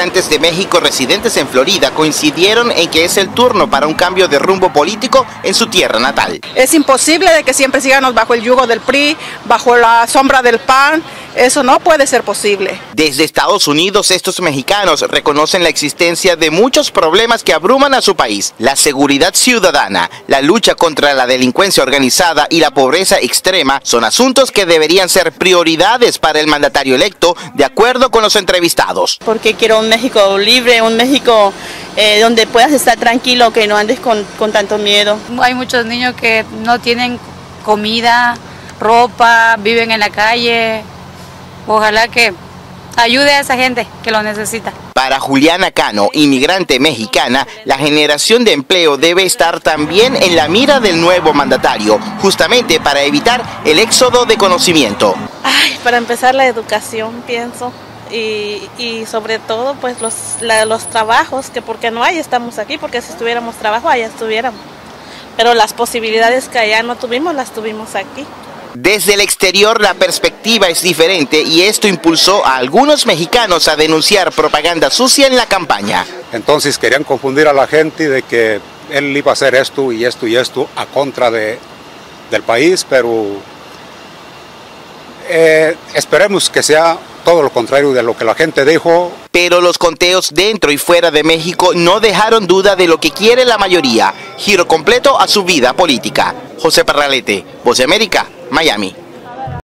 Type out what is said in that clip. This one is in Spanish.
De México residentes en Florida coincidieron en que es el turno para un cambio de rumbo político en su tierra natal. Es imposible de que siempre sigamos bajo el yugo del PRI, bajo la sombra del PAN, eso no puede ser posible. Desde Estados Unidos estos mexicanos reconocen la existencia de muchos problemas que abruman a su país. La seguridad ciudadana, la lucha contra la delincuencia organizada y la pobreza extrema son asuntos que deberían ser prioridades para el mandatario electo de acuerdo con los entrevistados. Porque quiero un México libre, un México eh, donde puedas estar tranquilo, que no andes con, con tanto miedo. Hay muchos niños que no tienen comida, ropa, viven en la calle, Ojalá que ayude a esa gente que lo necesita. Para Juliana Cano, inmigrante mexicana, la generación de empleo debe estar también en la mira del nuevo mandatario, justamente para evitar el éxodo de conocimiento. Ay, para empezar la educación, pienso. Y, sobre todo pues los, los trabajos, que porque no hay estamos aquí, porque si estuviéramos trabajo allá estuviéramos. Pero las posibilidades que allá no tuvimos, las tuvimos aquí. Desde el exterior la perspectiva es diferente y esto impulsó a algunos mexicanos a denunciar propaganda sucia en la campaña. Entonces querían confundir a la gente de que él iba a hacer esto y esto y esto a contra de, del país, pero eh, esperemos que sea todo lo contrario de lo que la gente dijo. Pero los conteos dentro y fuera de México no dejaron duda de lo que quiere la mayoría, giro completo a su vida política. José Parralete, Voz de América, Miami.